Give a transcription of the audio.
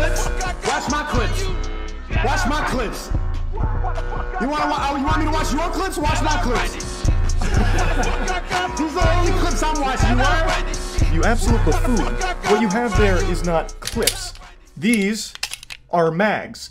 clips? Watch my clips. Watch my clips. You want to? Oh, you want me to watch your clips? Watch my clips. These are the only clips I'm watching. You are? You absolute buffoon. What you have there is not clips. These are mags.